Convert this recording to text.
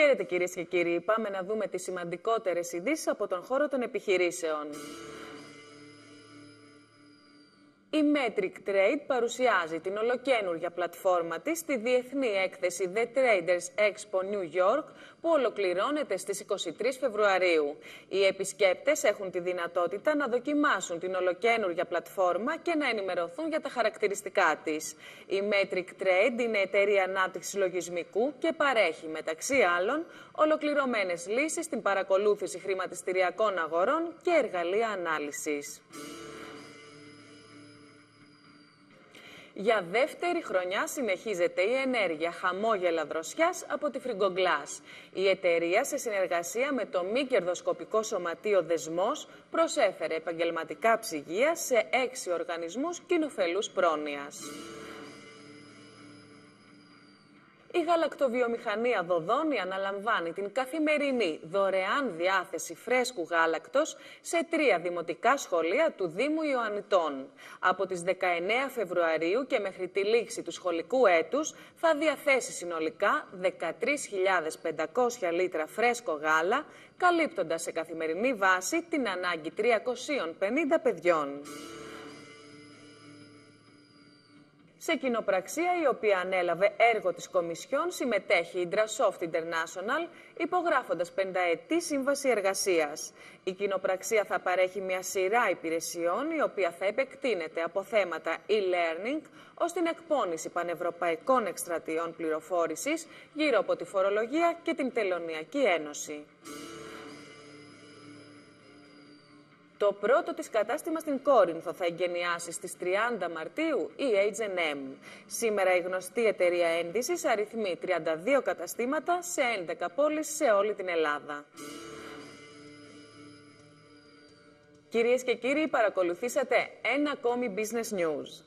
Χαίρετε κυρίες και κύριοι. Πάμε να δούμε τις σημαντικότερες ειδήσεις από τον χώρο των επιχειρήσεων. Η Metric Trade παρουσιάζει την ολοκένουργια πλατφόρμα της στη διεθνή έκθεση The Traders Expo New York που ολοκληρώνεται στις 23 Φεβρουαρίου. Οι επισκέπτες έχουν τη δυνατότητα να δοκιμάσουν την ολοκένουργια πλατφόρμα και να ενημερωθούν για τα χαρακτηριστικά της. Η Metric Trade είναι εταιρεία ανάπτυξης λογισμικού και παρέχει μεταξύ άλλων ολοκληρωμένες λύσεις στην παρακολούθηση χρηματιστηριακών αγορών και εργαλεία ανάλυσης. Για δεύτερη χρονιά συνεχίζεται η ενέργεια χαμόγελα δροσιάς από τη Φριγκογκλάς. Η εταιρεία σε συνεργασία με το μη κερδοσκοπικό σωματείο Δεσμός προσέφερε επαγγελματικά ψυγεία σε έξι οργανισμούς κοινοφελούς πρόνοιας. Η γαλακτοβιομηχανία Δοδόνη αναλαμβάνει την καθημερινή δωρεάν διάθεση φρέσκου γάλακτος σε τρία δημοτικά σχολεία του Δήμου Ιωαννητών. Από τις 19 Φεβρουαρίου και μέχρι τη λήξη του σχολικού έτους θα διαθέσει συνολικά 13.500 λίτρα φρέσκο γάλα, καλύπτοντας σε καθημερινή βάση την ανάγκη 350 παιδιών. Σε κοινοπραξία η οποία ανέλαβε έργο της Κομισιόν συμμετέχει η Drasoft International υπογράφοντας πενταετή σύμβαση εργασίας. Η κοινοπραξία θα παρέχει μια σειρά υπηρεσιών η οποία θα επεκτείνεται από θέματα e-learning ως την εκπόνηση πανευρωπαϊκών εκστρατιών πληροφόρησης γύρω από τη φορολογία και την τελωνιακή ένωση. Το πρώτο της κατάστημα στην Κόρινθο θα εγκαινιάσει στις 30 Μαρτίου η H&M. Σήμερα η γνωστή εταιρεία ένδυσης αριθμεί 32 καταστήματα σε 11 πόλεις σε όλη την Ελλάδα. Κυρίες και κύριοι, παρακολουθήσατε ένα ακόμη Business News.